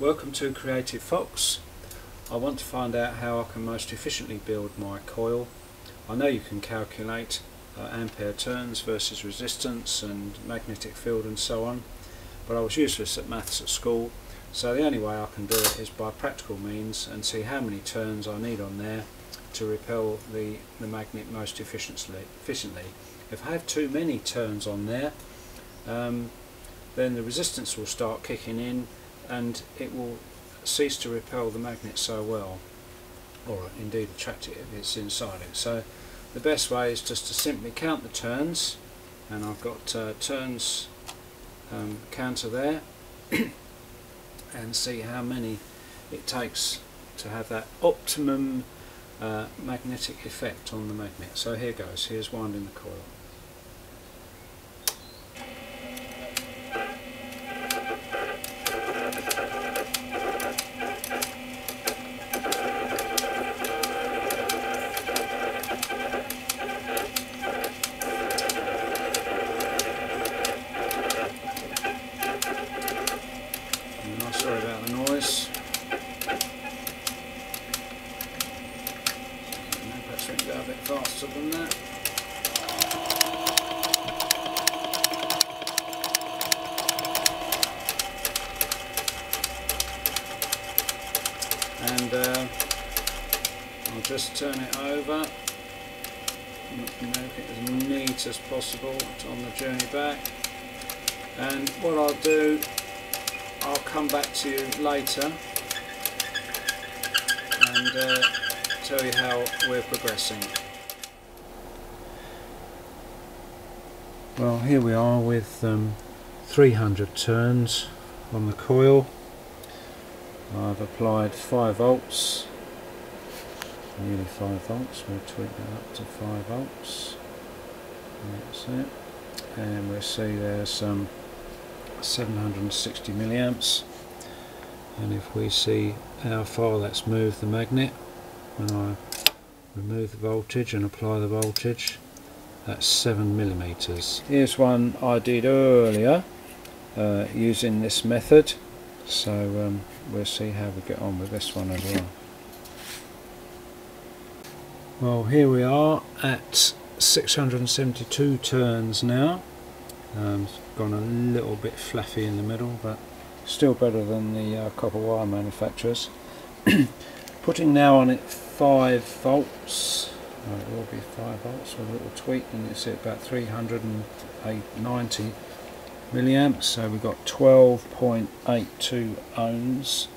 Welcome to Creative Fox. I want to find out how I can most efficiently build my coil. I know you can calculate uh, ampere turns versus resistance and magnetic field and so on but I was useless at maths at school so the only way I can do it is by practical means and see how many turns I need on there to repel the, the magnet most efficiently. If I have too many turns on there um, then the resistance will start kicking in and it will cease to repel the magnet so well or indeed attract it if it's inside it. So the best way is just to simply count the turns and I've got uh, turns um, counter there and see how many it takes to have that optimum uh, magnetic effect on the magnet. So here goes, here's winding the coil. sorry about the noise. Go a bit faster than that. And uh, I'll just turn it over. Make it as neat as possible on the journey back. And what I'll do I'll come back to you later. And uh, tell you how we're progressing. Well here we are with um, 300 turns on the coil. I've applied 5 volts, nearly 5 volts, we'll tweak that up to 5 volts. That's it. And we'll see there's some um, 760 milliamps and if we see how far that's moved the magnet when I remove the voltage and apply the voltage that's 7 millimeters. Here's one I did earlier uh, using this method so um, we'll see how we get on with this one as well. Well here we are at 672 turns now um, gone a little bit fluffy in the middle, but still better than the uh, copper wire manufacturers. Putting now on it 5 volts, oh, it will be 5 volts with a little tweak, and it's at about 390 milliamps, so we've got 12.82 ohms.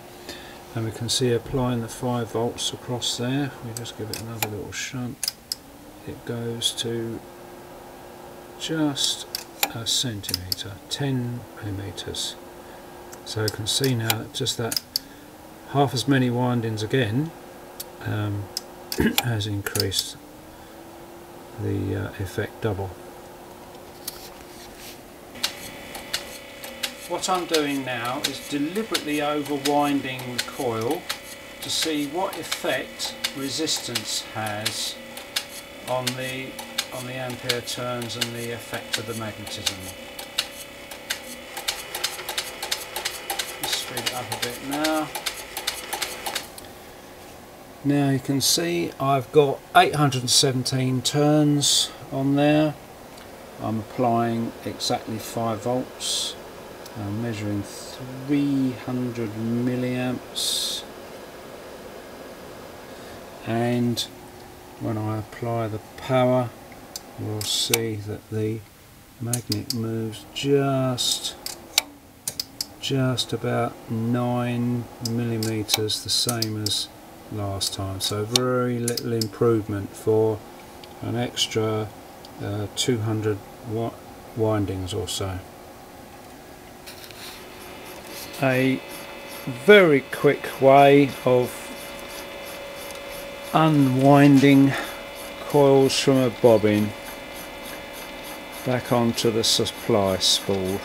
And we can see applying the 5 volts across there, we just give it another little shunt, it goes to just a centimetre, 10 millimetres. So you can see now just that half as many windings again um, has increased the uh, effect double. What I'm doing now is deliberately overwinding the coil to see what effect resistance has on the on the ampere turns and the effect of the magnetism. Let's speed it up a bit now. Now you can see I've got 817 turns on there. I'm applying exactly 5 volts. I'm measuring 300 milliamps and when I apply the power we'll see that the magnet moves just just about 9 millimeters the same as last time. So very little improvement for an extra uh, 200 windings or so. A very quick way of unwinding coils from a bobbin back onto the supply spool